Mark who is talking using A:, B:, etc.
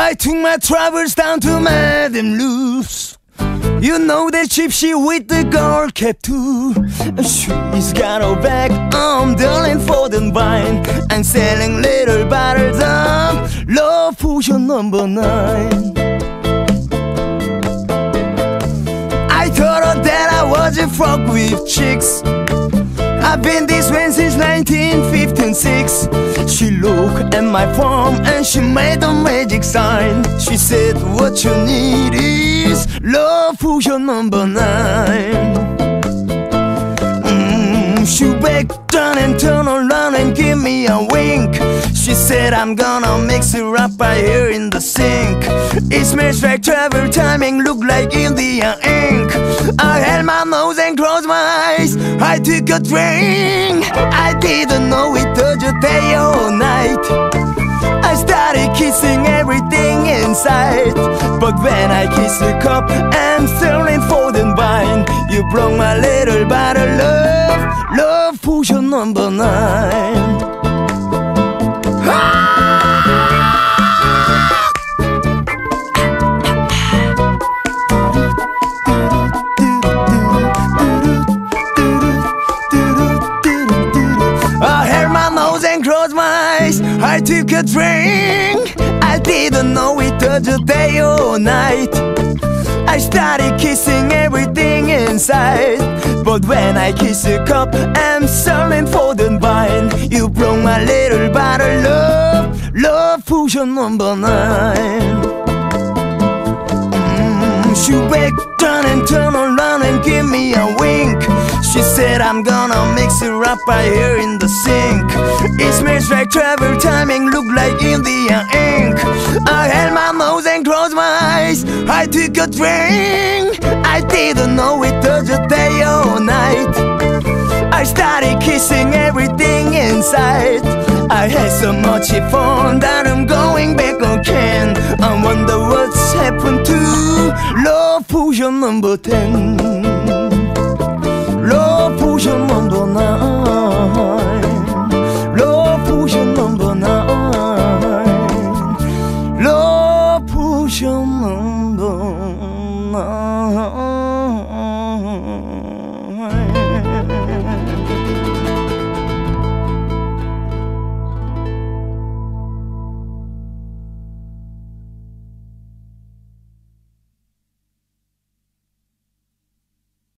A: I took my travels down to Madame Lou's. You know that gypsy with the gold cap too. She's got her back on darling for the wine and selling little bottles of love potion number nine. I told her that I was a frog with chicks. I've been this way since 1956. My form and she made a magic sign. She said, What you need is love for your number nine. Mm, she backed down and turned around and gave me a wink. She said, I'm gonna mix it up right here in the sink. It smells like travel timing, look like Indian ink. I held my nose and closed my eyes. I took a drink. I didn't know it was a day or night. But when I kiss the cup and selling for the wine, you broke my little bottle of love, love potion number nine. Ah! I held my nose and closed my eyes. I took a drink. I didn't know it was a day or night. I started kissing everything inside. But when I kiss a cup, I'm selling for the wine. You broke my little bottle of love potion number nine. Mm, she backed down and turned around and gave me a wink. She said, I'm gonna mix it up right here in the sink. It smells like travel timing, A drink. I didn't know it was a day or night. I started kissing everything inside. I had so much fun that I'm going back again. I wonder what's happened to love potion number 10. trong lòng buồn